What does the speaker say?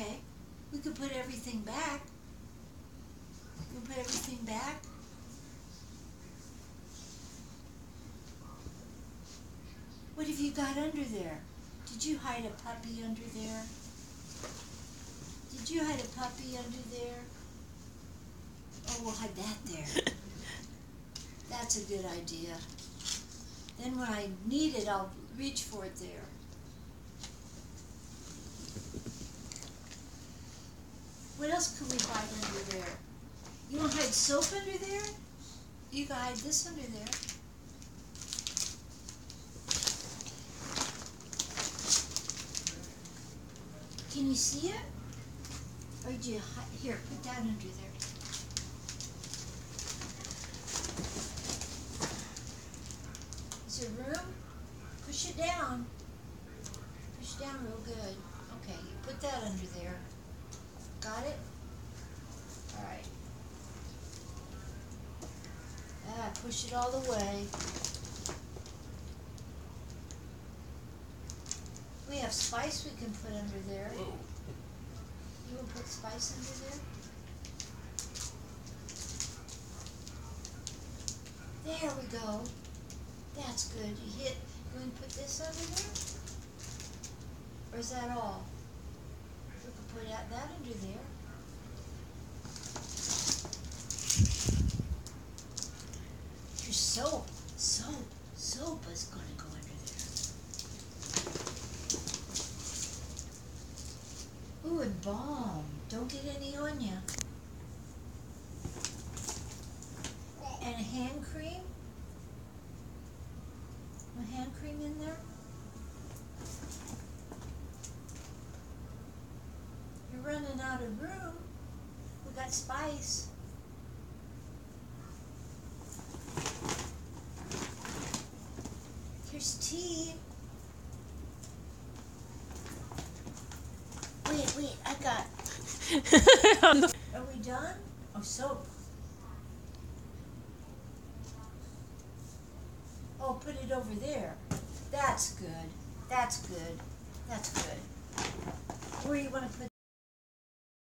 Okay, we could put everything back. We can put everything back. What have you got under there? Did you hide a puppy under there? Did you hide a puppy under there? Oh, we'll hide that there. That's a good idea. Then when I need it, I'll reach for it there. What else could we hide under there? You want to hide soap under there? You can hide this under there. Can you see it? Or did you here? Put that under there. Is there room? Push it down. Push down real good. Okay, you put that under there. Got it? Alright. Ah, push it all the way. We have spice we can put under there. You wanna put spice under there? There we go. That's good. You hit, you wanna put this under there? Or is that all? That, that under there. Your soap, soap, soap is gonna go under there. Ooh, and balm. Don't get any on ya. And hand cream. A hand cream in there. You're running out of room. We got spice. Here's tea. Wait, wait, I got. Are we done? Oh, soap. Oh, put it over there. That's good. That's good. That's good. Where you want to put